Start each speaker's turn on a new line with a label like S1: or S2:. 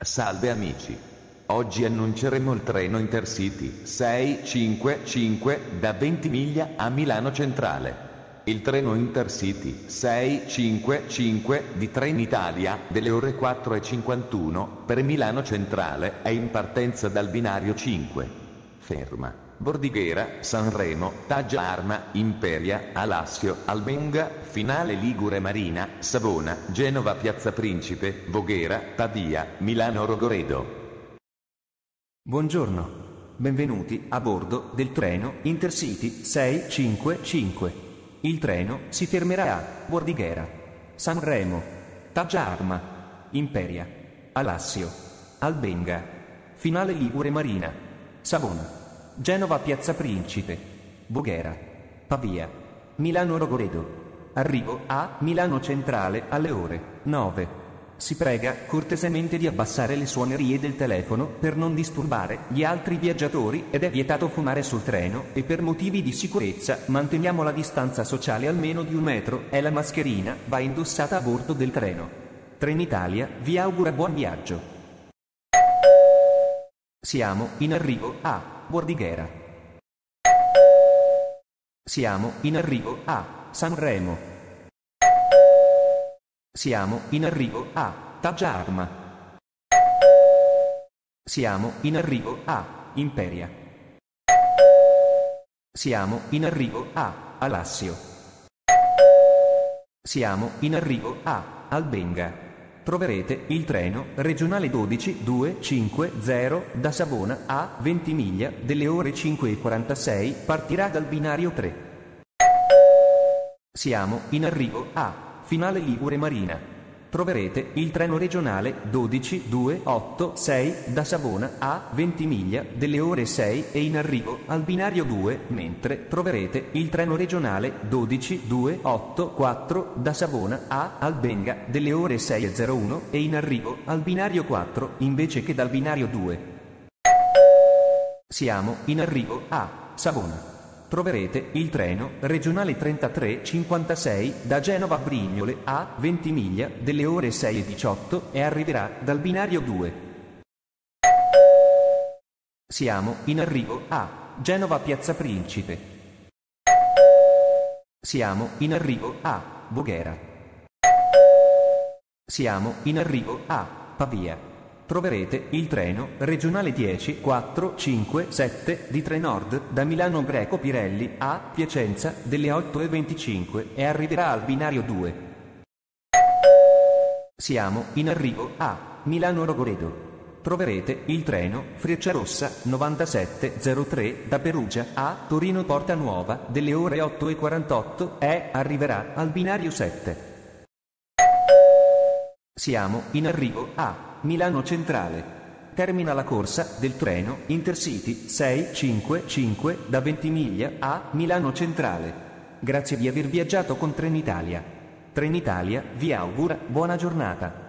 S1: Salve amici. Oggi annunceremo il treno Intercity 655 da Ventimiglia a Milano Centrale. Il treno Intercity 655 di Trenitalia delle ore 4.51 per Milano Centrale è in partenza dal binario 5. Ferma. Bordighera, Sanremo, Taggia Arma, Imperia, Alassio, Albenga, Finale Ligure Marina, Savona, Genova Piazza Principe, Voghera, Pavia, Milano Rogoredo.
S2: Buongiorno, benvenuti a bordo del treno Intercity 655. Il treno si fermerà a Bordighera, Sanremo, Taggia Arma, Imperia, Alassio, Albenga, Finale Ligure Marina, Savona. Genova Piazza Principe, Voghera, Pavia, Milano Rogoredo. Arrivo a Milano Centrale alle ore 9. Si prega cortesemente di abbassare le suonerie del telefono per non disturbare gli altri viaggiatori ed è vietato fumare sul treno e per motivi di sicurezza manteniamo la distanza sociale almeno di un metro e la mascherina va indossata a bordo del treno. Trenitalia vi augura buon viaggio. Siamo in arrivo a Bordighera. Siamo in arrivo a Sanremo. Siamo in arrivo a Taggia Arma. Siamo in arrivo a Imperia. Siamo in arrivo a Alassio. Siamo in arrivo a Albenga troverete il treno regionale 12250 da Savona a Ventimiglia delle ore 5.46 partirà dal binario 3. Siamo in arrivo a Finale Ligure Marina troverete il treno regionale 12286 da Savona a Ventimiglia delle ore 6 e in arrivo al binario 2, mentre troverete il treno regionale 12284 da Savona a Albenga delle ore 6.01 e in arrivo al binario 4 invece che dal binario 2. Siamo in arrivo a Savona troverete il treno regionale 3356 da Genova a Brignole a Ventimiglia delle ore 6.18 e arriverà dal binario 2. Siamo in arrivo a Genova Piazza Principe. Siamo in arrivo a Voghera. Siamo in arrivo a Pavia troverete il treno regionale 10 4 5 7 di Trenord da Milano Greco Pirelli a Piacenza delle 8.25 e arriverà al binario 2. Siamo in arrivo a Milano Rogoredo. Troverete il treno Frecciarossa 9703 da Perugia a Torino Porta Nuova delle ore 8.48 e arriverà al binario 7. Siamo in arrivo a Milano Centrale. Termina la corsa del treno Intercity 655 da Ventimiglia a Milano Centrale. Grazie di aver viaggiato con Trenitalia. Trenitalia vi augura buona giornata.